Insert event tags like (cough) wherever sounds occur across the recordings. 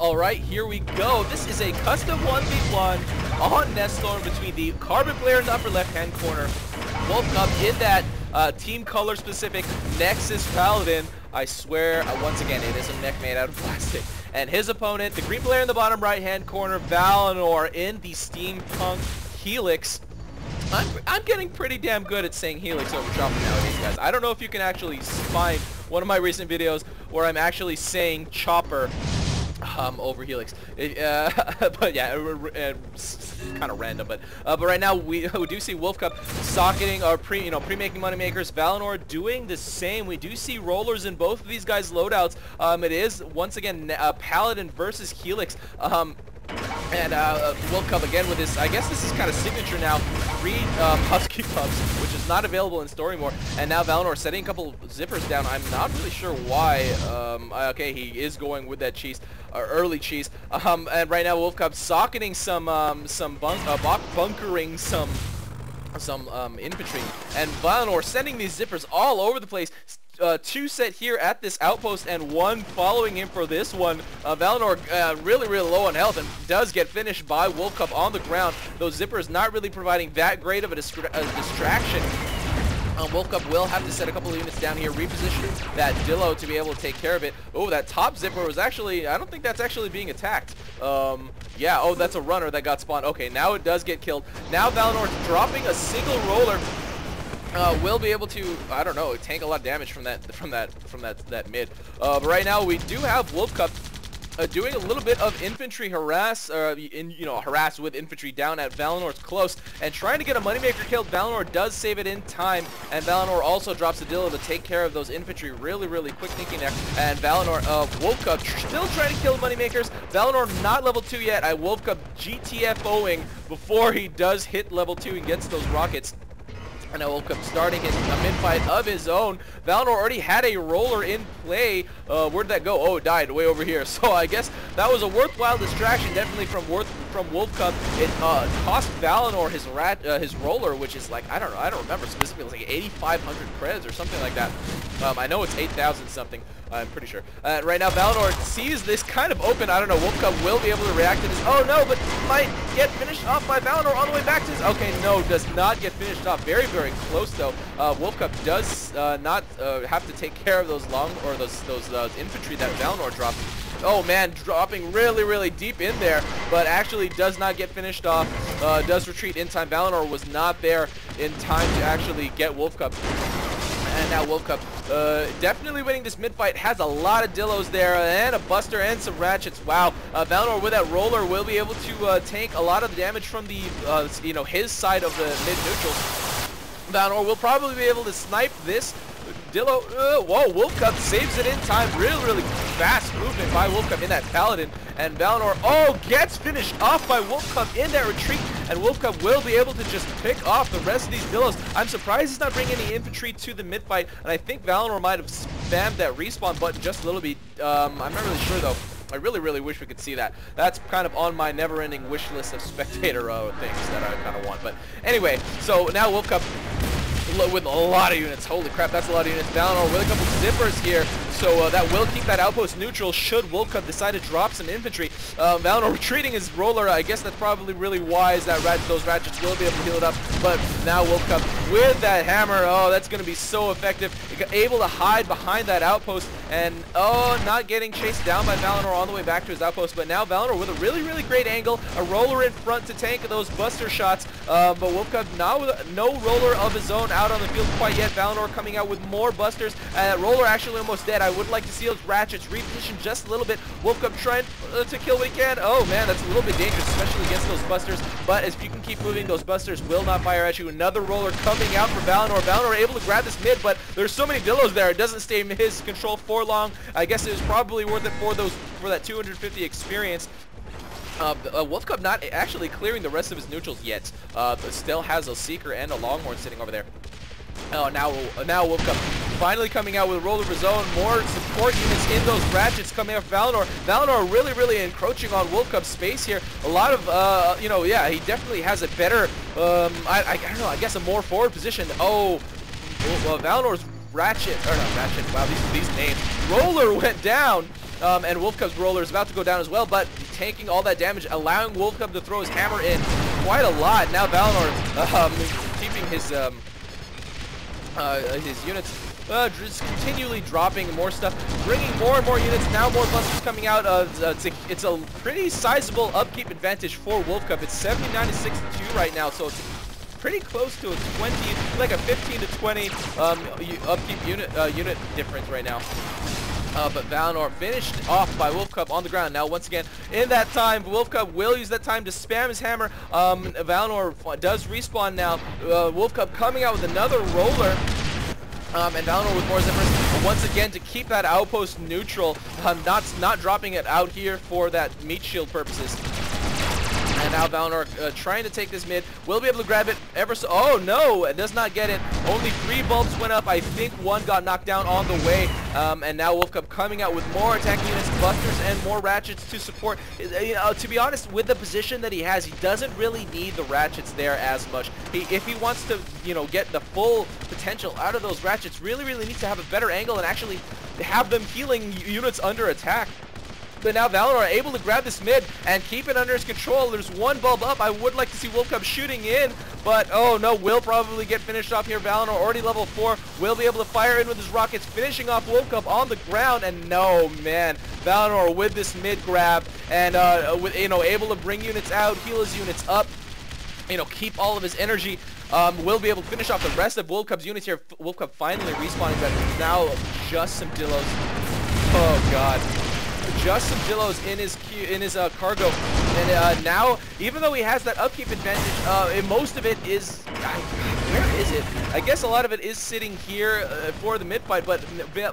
Alright, here we go. This is a custom 1v1 on Nesthorn between the Carbon player in the upper left-hand corner. Both up in that uh, team color specific Nexus Paladin. I swear, uh, once again, it is a mech made out of plastic. And his opponent, the green player in the bottom right-hand corner, Valinor in the Steampunk Helix. I'm, I'm getting pretty damn good at saying Helix over Chopper nowadays, guys. I don't know if you can actually find one of my recent videos where I'm actually saying Chopper um, over Helix. uh, (laughs) but yeah, kind of random. But uh, but right now we, (laughs) we do see Wolf Cub socketing or pre you know pre-making moneymakers. Valinor doing the same. We do see rollers in both of these guys' loadouts. Um, it is once again uh, Paladin versus Helix. Um, and uh, Wolf Cub again with his, I guess this is kind of signature now, three uh, (laughs) Husky Pups, which is not available in story more. And now Valinor setting a couple zippers down. I'm not really sure why. Um, okay, he is going with that cheese, uh, early cheese. Um, and right now Wolf Cub socketing some, um, some uh, bunkering some some um, infantry. And Valinor sending these zippers all over the place, uh, two set here at this outpost and one following him for this one. Uh, Valinor uh, really, really low on health and does get finished by Wolf Cub on the ground. Those zippers not really providing that great of a, distra a distraction. Um, Wolf Cub will have to set a couple of units down here, reposition that Dillo to be able to take care of it. Oh, that top zipper was actually, I don't think that's actually being attacked. Um, yeah, oh, that's a runner that got spawned. Okay, now it does get killed. Now Valinor dropping a single roller uh, will be able to, I don't know, tank a lot of damage from that, from that, from that, that mid. Uh, but right now we do have Wolf Cub uh, doing a little bit of infantry harass, uh, in, you know, harass with infantry down at Valinor's close, and trying to get a moneymaker killed. Valinor does save it in time, and Valinor also drops a Dillo to take care of those infantry really, really quick thinking there. And Valinor, uh, Cub still trying to kill moneymakers. Valinor not level 2 yet. I Wolf Cub GTFOing before he does hit level 2 and gets those rockets. And Wolf Cub starting his, mid-fight of his own. Valinor already had a roller in play. Uh, where did that go? Oh, it died way over here. (laughs) So I guess that was a worthwhile distraction, definitely from Worth from Wolf Cub. It uh, cost Valinor his rat uh, his roller, which is like I don't know, I don't remember specifically. It was like 8,500 creds or something like that. Um, I know it's 8,000 something. I'm pretty sure. Uh, right now, Valinor sees this kind of open. I don't know. Wolf Cub will be able to react to this. Oh no, but might get finished off by Valinor on the way back to his. Okay, no, does not get finished off. Very, very close though. Uh, Wolf Cub does uh, not uh, have to take care of those long or those those uh, infantry that Valinor dropped. Oh man, dropping really, really deep in there, but actually does not get finished off. Uh, does retreat in time. Valinor was not there in time to actually get Wolf Cub and now Wolf Cub uh, definitely winning this mid-fight. Has a lot of Dillos there and a Buster and some Ratchets. Wow. Uh, Valinor with that roller will be able to uh, tank a lot of the damage from the, uh, you know, his side of the mid-neutral. Valinor will probably be able to snipe this Dillo, uh, whoa, Wolf Cub saves it in time. Really, really fast movement by Wolf Cub in that Paladin. And Valinor, oh, gets finished off by Wolf Cub in that retreat. And Wolf Cub will be able to just pick off the rest of these Dillos. I'm surprised he's not bringing any infantry to the mid-fight. And I think Valinor might have spammed that respawn button just a little bit. Um, I'm not really sure, though. I really, really wish we could see that. That's kind of on my never-ending wish list of spectator uh, things that I kind of want. But anyway, so now Wolf Cub with a lot of units. Holy crap, that's a lot of units. Valinor with a couple zippers here. So uh, that will keep that outpost neutral should Wolf Cub decide to drop some infantry. Um, Valinor (laughs) retreating his roller. I guess that's probably really wise that those ratchets will be able to heal it up. But now Wolf Cub with that hammer. Oh, that's going to be so effective. Able to hide behind that outpost. And, oh, not getting chased down by Valinor on the way back to his outpost. But now Valinor with a really, really great angle. A roller in front to tank those buster shots. Uh, but Wolf Cub now with no roller of his own out on the field quite yet. Valinor coming out with more busters. Uh, roller actually almost dead. I would like to see those ratchets reposition just a little bit. Wolf Cub trying uh, to kill what he can. Oh man, that's a little bit dangerous, especially against those busters. But if you can keep moving, those busters will not fire at you. Another roller coming out for Valinor. Valinor able to grab this mid, but there's so many Dillos there. It doesn't stay in his control for long. I guess it was probably worth it for those for that 250 experience. Uh, uh, Wolf Cub not actually clearing the rest of his neutrals yet. Uh, still has a Seeker and a Longhorn sitting over there. Oh, now, now Wolf Cub finally coming out with roll of his own. More support units in those ratchets coming up Valinor. Valinor really, really encroaching on Wolf Cub's space here. A lot of, uh, you know, yeah, he definitely has a better, um, I, I, I don't know, I guess a more forward position. Oh, well, Valinor's ratchet, or not ratchet, wow, these, these names. Roller went down. um, and Wolf Cub's roller is about to go down as well, but tanking all that damage, allowing Wolf Cub to throw his hammer in quite a lot. Now Valinor um, keeping his um, uh, his units uh, just continually dropping more stuff, bringing more and more units. Now more busters coming out. Uh, it's, a, it's a pretty sizable upkeep advantage for Wolf Cub. It's 79 to 62 right now, so it's pretty close to a 20, like a 15 to 20 um, upkeep unit uh, unit difference right now. Uh, but Valinor finished off by Wolf Cub on the ground. Now, once again, in that time, Wolf Cub will use that time to spam his hammer. Um, Valinor does respawn now. Uh, Wolf Cub coming out with another roller. Um, and Valinor with more zippers once again to keep that outpost neutral, um, not not dropping it out here for that meat shield purposes. And now Valinor uh, trying to take this mid. Will be able to grab it ever so... Oh, no! It does not get it. Only three bulbs went up. I think one got knocked down on the way. Um, and now Wolf Cub coming out with more attacking units, busters, and more ratchets to support. Uh, you know, to be honest, with the position that he has, he doesn't really need the ratchets there as much. He, if he wants to, you know, get the full potential out of those ratchets, really, really needs to have a better angle and actually have them healing units under attack. But now Valinor able to grab this mid and keep it under his control. There's one bulb up. I would like to see Wolf Cub shooting in, but oh no, will probably get finished off here. Valinor already level 4, will be able to fire in with his rockets, finishing off Wolf Cub on the ground, and no, man, Valinor with this mid grab, and uh, with, you know, able to bring units out, heal his units up, you know, keep all of his energy. Um, will be able to finish off the rest of Wolf Cub's units here. Wolf Cub finally respawning, but now just some Dillos. Oh, God just some Dillos in his in his uh, cargo, and uh, now even though he has that upkeep advantage, uh, most of it is where is it? I guess a lot of it is sitting here uh, for the mid fight, but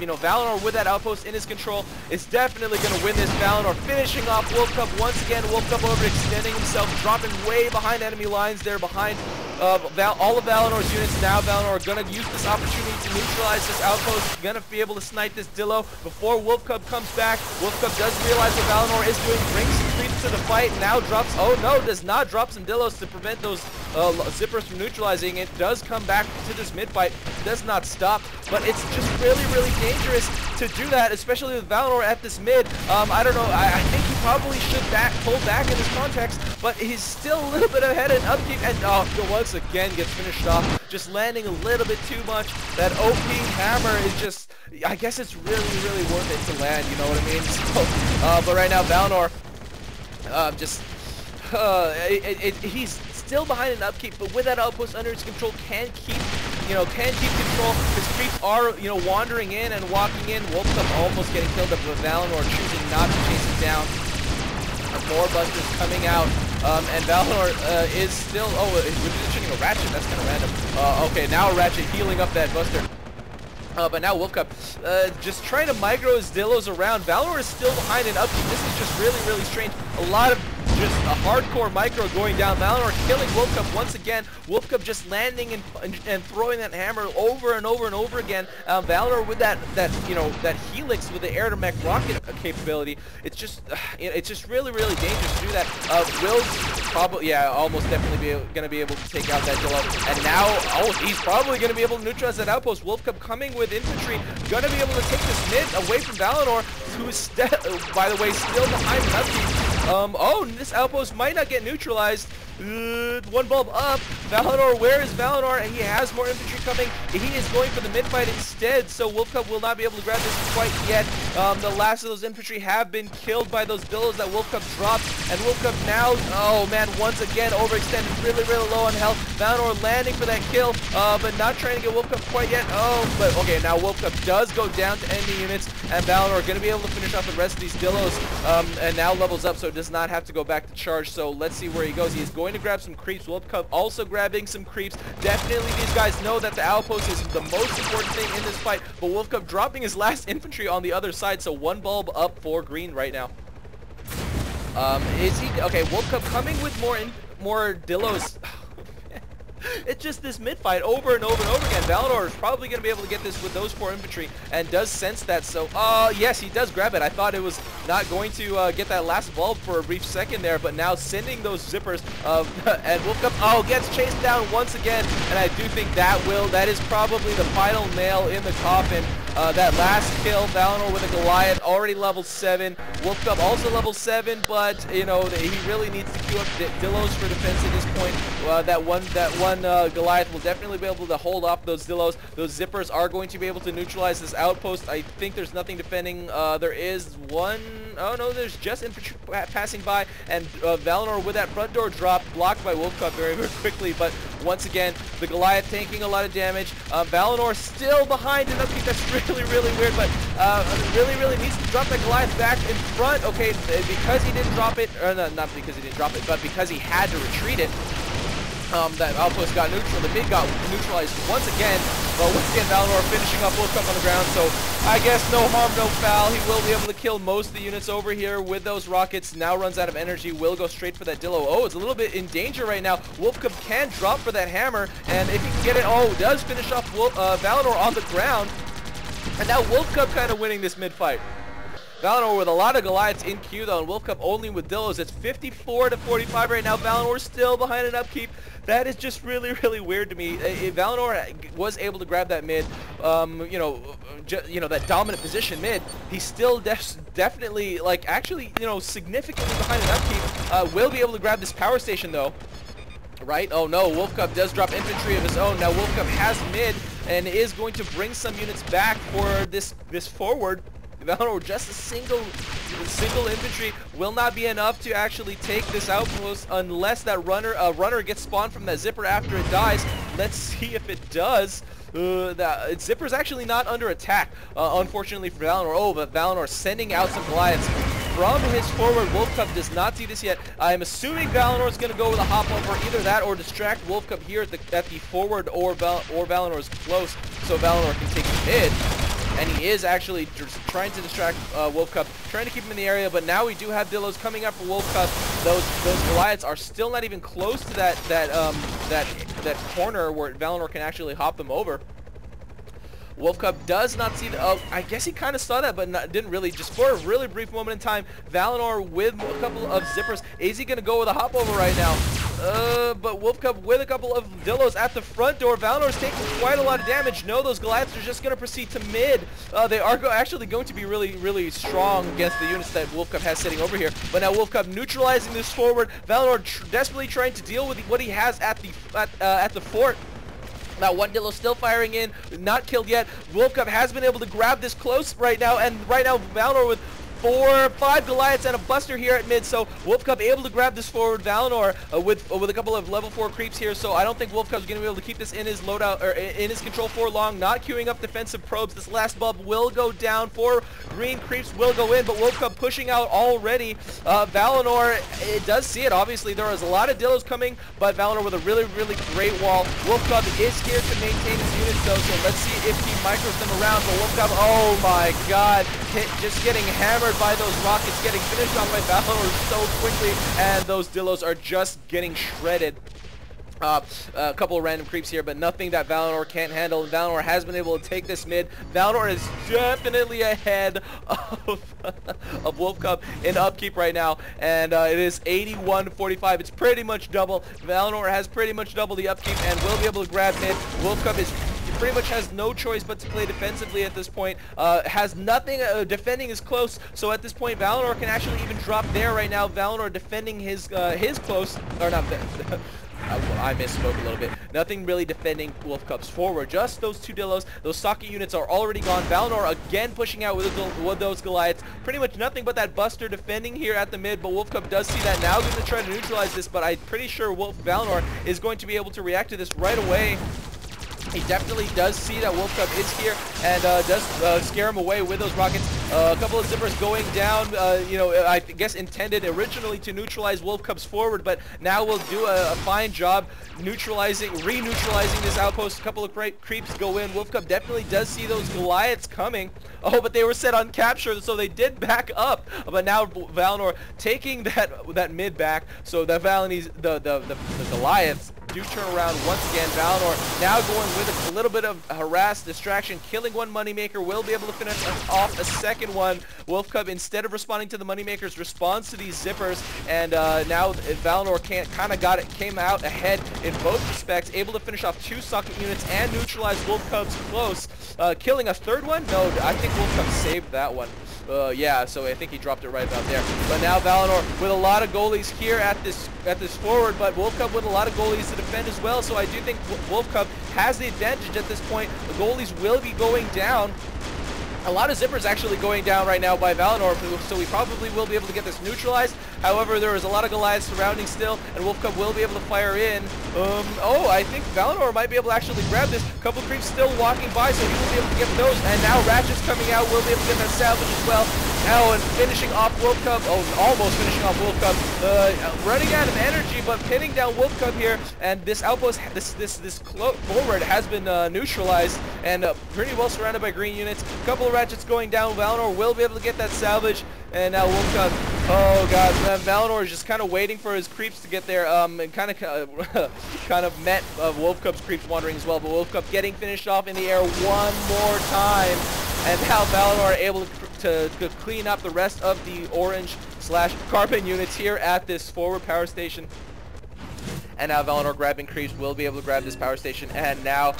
you know Valinor with that outpost in his control is definitely going to win this. Valinor finishing off Wolf Cub once again. Wolf Cub overextending himself, dropping way behind enemy lines there behind uh, Val all of Valinor's units. Now Valinor are going to use this opportunity to neutralize this outpost. Going to be able to snipe this Dillo before Wolf Cub comes back. Wolf Cub does realize what Valinor is doing, brings some creeps to the fight, now drops, oh no, does not drop some Dillos to prevent those uh, zippers from neutralizing. It does come back to this mid-fight, does not stop, but it's just really, really dangerous to do that, especially with Valinor at this mid. Um, I don't know, I, I, think probably should back, pull back in this context, but he's still a little bit ahead in upkeep, and oh, once again gets finished off, just landing a little bit too much. That OP hammer is just, I guess it's really, really worth it to land, you know what I mean? (laughs) So, uh, but right now, Valinor, uh, just, uh, it, it, he's still behind in upkeep, but with that outpost under his control, can keep, you know, can keep control. His creeps are, you know, wandering in and walking in. Wolf Cub almost getting killed, up but Valinor choosing not to chase him down. More busters coming out. Um, and Valinor uh, is still, oh, we're shooting a Ratchet, that's kind of random. Uh, okay, now Ratchet healing up that Buster. Uh, but now Wolf Cub uh, just trying to micro his Dillos around. Valinor is still behind in upkeep. This is just really, really strange. A lot of just a hardcore micro going down. Valinor killing Wolf Cub once again. Wolf Cub just landing and, and, and, throwing that hammer over and over and over again. Um, Valinor with that, that, you know, that Helix with the air to mech rocket capability. It's just, (sighs) uh, it's just really, really dangerous to do that. Uh, Will's probably, yeah, almost definitely be going to be able to take out that Dillo. And now, oh, he's probably going to be able to neutralize that outpost. Wolf Cub coming with infantry, going to be able to take this mid away from Valinor, who's, by the way, still behind Husky. Um, oh, this outpost might not get neutralized. Uh, one bulb up. Valinor, where is Valinor? And he has more infantry coming. He is going for the mid-fight instead, so Wolf will not be able to grab this quite yet. Um, the last of those infantry have been killed by those Dillos that Wolf dropped. And Wolf now, oh man, once again overextended, really, really low on health. Valinor landing for that kill, uh, but not trying to get Wolf quite yet. Oh, but okay, now Wolf does go down to enemy units, and Valinor are going to be able to finish off the rest of these Dillos, um, and now levels up, so does not have to go back to charge. So let's see where he goes. He is going to grab some creeps. Wolf Cub also grabbing some creeps. Definitely these guys know that the outpost is the most important thing in this fight, but Wolf Cub dropping his (laughs) last infantry on the other side, so one bulb up for green right now. Um, is he... Okay, Wolf Cub coming with more in, more Dillos. (sighs) (laughs) it's just this mid-fight over and over and over again. Valinor is probably going to be able to get this with those four infantry and does sense that. So, uh, yes, he does grab it. I thought it was not going to uh, get that last bulb for a brief second there, but now sending those zippers uh, (laughs) and Wolf oh, gets chased down once again. And I do think that will, that is probably the final nail in the coffin uh, that last kill. Valinor with a Goliath, already level 7. Wolf Cub also level 7, but, you know, he really needs to queue up Dillos for defense at this point. Uh, that one that one uh, Goliath will definitely be able to hold off those Dillos. Those Zippers are going to be able to neutralize this outpost. I think there's nothing defending. Uh, there is one... Oh, no, there's just infantry passing by, and uh, Valinor with that front door drop blocked by Wolf Cub very, very quickly, but once again, the Goliath taking a lot of damage. Uh, Valinor still behind an. That's (laughs) really, really weird, but uh, really, really needs to drop the Goliath back in front. Okay, because he didn't drop it, or no, not because he didn't drop it, but because he had to retreat it, um, that outpost got neutral. The mid got neutralized once again. But once again, Valinor finishing up Wolf Cub on the ground. So I guess no harm, no foul. He will be able to kill most of the units over here with those rockets. Now runs out of energy. Will go straight for that Dillo. Oh, it's a little bit in danger right now. Wolf Cub can drop for that hammer. And if he can get it, oh, does finish off Wolf, uh, Valinor on the ground. And now Wolf Cub kind of winning this mid-fight. Valinor with a lot of Goliaths in queue though, and Wolf Cub only with Dillos. It's 54 to 45 right now. Valinor still behind an upkeep. That is just really, (laughs) really weird to me. If Valinor was able to grab that mid, um, you know, you know that dominant position mid, he's still def definitely, like, actually, you know, significantly behind an upkeep. Uh, will be able to grab this power station though. Right? Oh no, Wolf Cub does drop infantry of his own. Now Wolf Cub has mid and is going to bring some units back for this this forward Valinor, just a single single infantry will not be enough to actually take this outpost unless that runner uh, runner gets spawned from that zipper after it dies. Let's (laughs) see if it does. Uh, that Zipper's actually not under attack, uh, unfortunately for Valinor. Oh, but Valinor sending out some Goliaths from his forward. Wolf Cub does not see this yet. I'm assuming Valinor is going to go with a hop over, either that or distract Wolf Cub here at the, at the forward or, Val or Valinor is close, so Valinor can take the mid and he is actually trying to distract uh, Wolf Cub, trying to keep him in the area, but now we do have Dillos coming up for Wolf Cub. Those those Goliaths are still not even close to that that um that that corner where Valinor can actually hop them over. Wolf Cub does not see the, oh, I guess he kind of saw that, but not, didn't really. Just for a really brief moment in time, Valinor with a couple of zippers. Is he going to go with a hop over right now? Uh, but Wolf Cub with a couple of Dillos at the front door. Valinor is taking quite a lot of damage. No, those Goliaths are just going to proceed to mid. Uh, they are go actually going to be really, really strong against the units that Wolf Cub has sitting over here. But now Wolf Cub neutralizing this forward. Valinor tr desperately trying to deal with what he has at the at, uh, at the fort. Now one Dillo still firing in, not killed yet. Wolf Cub has been able to grab this close right now, and right now Valinor with four, five Goliaths and a Buster here at mid. So Wolf Cub able to grab this forward Valinor uh, with uh, with a couple of level four creeps here. So I don't think Wolf Cub's going to be able to keep this in his loadout or in his control for long. Not queuing up defensive probes. This last bulb will go down. Four green creeps will go in, but Wolf Cub pushing out already. Uh, Valinor, it does see it. Obviously, there is a lot of Dillos coming, but Valinor with a really, really great wall. Wolf Cub is here to maintain his units so let's see if he micros them around. But Wolf Cub, oh my god, just getting hammered by those rockets, getting finished off by Valinor so quickly, and those Dillos are just getting shredded. Uh, a couple of random creeps here, but nothing that Valinor can't handle. And Valinor has been able to take this mid. Valinor is definitely ahead (laughs) of, of Wolf Cub in upkeep right now, and uh, it is 81-45. It's pretty much double. Valinor has pretty much double the upkeep and will be able to grab mid. Wolf Cub is pretty much has no choice but to play defensively at this point. Uh, has nothing, uh, defending is close, so at this point Valinor can actually even drop there right now. Valinor defending his uh, his close, or not, (laughs) I, misspoke a little bit. Nothing really defending Wolf Cub's forward. Just those two Dillos. Those socket units are already gone. Valinor again pushing out with, with those Goliaths. Pretty much nothing but that Buster defending here at the mid, but Wolf Cub does see that. Now going to try to neutralize this, but I'm pretty sure Wolf Valinor is going to be able to react to this right away. He definitely does see that Wolf Cub is here and uh, does uh, scare him away with those rockets. Uh, a couple of zippers going down, uh, you know, I guess intended originally to neutralize Wolf Cub's forward, but now will do a, a, fine job neutralizing, re-neutralizing this outpost. A couple of cre creeps go in. Wolf Cub definitely does see those Goliaths coming. (laughs) Oh, but they were set on capture, so they did back up. But now Valinor taking that that mid back, so the Valinese, the, the, the, the Goliaths do turn around once again. Valinor now going with a little bit of harass, distraction, killing one Moneymaker, will be able to finish off a second one. Wolf Cub, instead of responding to the Moneymakers, responds to these zippers, and uh, now Valinor can't kind of got it, came out ahead in both respects, able to finish off two socket units and neutralize Wolf Cub's close, uh, killing a third one. No, I think Wolf Cub saved that one. Uh, yeah, so I think he dropped it right about there. But now Valinor with a lot of goalies here at this at this forward, but Wolf Cub with a lot of goalies to defend as well. So I do think Wolf Cub has the advantage at this point. The goalies will be going down a lot of zippers actually going down right now by Valinor, so we probably will be able to get this neutralized. However, there is a lot of Goliaths surrounding still, and Wolf Cub will be able to fire in. Um, oh, I think Valinor might be able to actually grab this. Couple creeps still walking by, so he will be able to get those. And now Ratchet's coming out, will be able to get that salvage as well. And finishing off Wolf Cub, oh, almost finishing off Wolf Cub. Uh, running out of energy, but pinning down Wolf Cub here, and this outpost, this this this forward has been uh, neutralized, and uh, pretty well surrounded by green units. A couple of Ratchets going down. Valinor will be able to get that salvage. And now Wolf Cub, oh god, man, Valinor is just kind of waiting for his creeps to get there, um, and kind of (laughs) kind of met uh, Wolf Cub's creeps wandering as well, but Wolf Cub getting finished off in the air one more time, and now Valinor able to, to, to clean up the rest of the orange slash carbon units here at this forward power station. And now Valinor grabbing creeps will be able to grab this power station. And now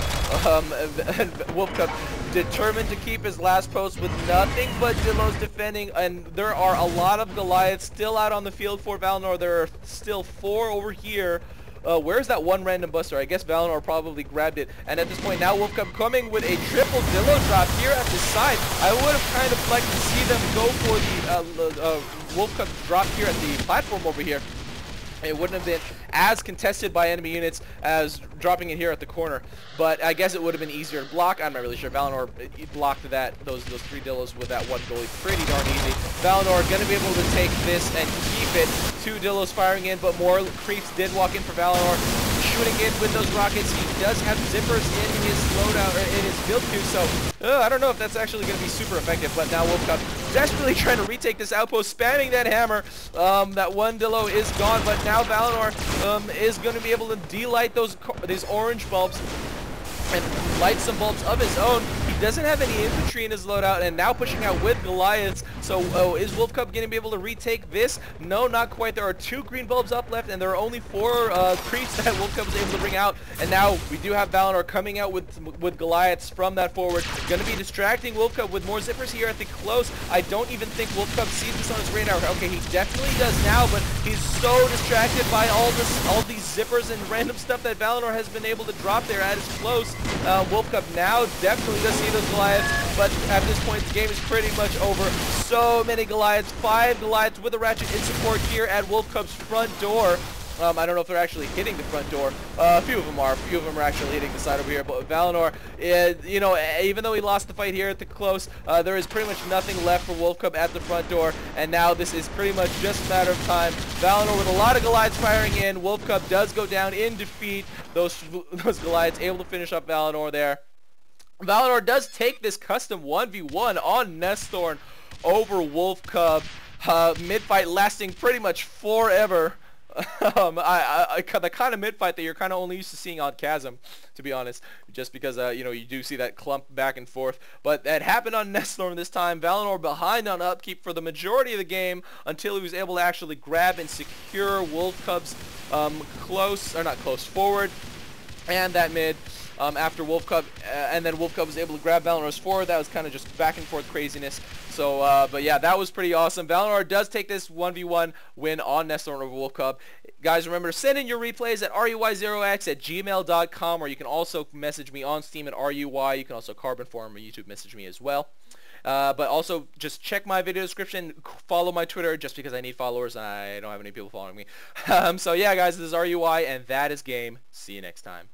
um, (laughs) Wolf Cub determined to keep his last post with nothing but Dillos defending. And there are a lot of Goliaths still out on the field for Valinor. There are still four over here. Uh, where's that one random buster? I guess Valinor probably grabbed it. And at this point now Wolf Cub coming with a triple Dillo drop here at the side. I would have kind of liked to see them go for the uh, uh, Wolfcub drop here at the platform over here. It wouldn't have been as contested by enemy units as dropping it here at the corner. But I guess it would have been easier to block. I'm not really sure. Valinor blocked that those those three Dillos with that one goalie pretty darn easy. Valinor going to be able to take this and keep it. Two Dillos firing in, but more creeps did walk in for Valinor. Shooting in with those rockets. He does have zippers in his loadout, or in his build queue, so uh, I don't know if that's actually going to be super effective. But now Wolf Cub desperately trying to retake this outpost, spamming that hammer. Um, that one Dillo is gone, but now Valinor um, is going to be able to delight those these orange bulbs and light some bulbs of his own doesn't have any infantry in his loadout and now pushing out with Goliaths. So oh, is Wolf Cub going to be able to retake this? No, not quite. There are two green bulbs up left and there are only four uh, (laughs) creeps that Wolf Cub is able to bring out. And now we do have Valinor coming out with with Goliaths from that forward. Going to be distracting Wolf Cub with more zippers here at the close. I don't even think Wolf Cub sees this on his radar. Okay, he definitely does now, but he's so distracted by all this, all these zippers and random stuff that Valinor has been able to drop there at his close. Uh, Wolf Cub now definitely does see those Goliaths, but at this point the game is pretty much over. So many Goliaths, five Goliaths with a Ratchet in support here at Wolf Cub's front door. Um, I don't know if they're actually hitting the front door. Uh, a few of them are. A few of them are actually hitting the side over here. But Valinor, you know, even though he lost the fight here at the close, uh, there is pretty much nothing left for Wolf Cub at the front door. And now this is pretty much just a matter of time. Valinor with a lot of Goliaths firing in. Wolf Cub does go down in defeat. Those, (laughs) those Goliaths able to finish up Valinor there. Valinor does take this custom 1v1 on Nesthorn over Wolf Cub. Uh, mid-fight lasting pretty much forever. (laughs) um, I, I, the kind of mid-fight that you're kind of only used to seeing on Chasm, to be honest, just because, uh, you know, you do see that clump back and forth. But that happened on (laughs) Nesthorn this time. Valinor behind on upkeep for the majority of the game until he was able to actually grab and secure Wolf Cub's um, close, or not close, forward, and that mid um, after Wolf Cub, uh, and then Wolf Cub was able to grab Valinor's forward. That was kind of just back and forth craziness. So, uh, but yeah, that was pretty awesome. Valinor does take this 1v1 win on Nesthorn over Wolf Cub. Guys, remember send in your replays at ruy0x at gmail.com, or you can also message me on Steam at ruy. You can also Carbon Forum or YouTube message me as well. Uh, but also, just check my video description. Follow my Twitter just because I need followers. and I don't have any people following me. (laughs) um, so yeah, guys, this is RUI, and that is game. See you next time.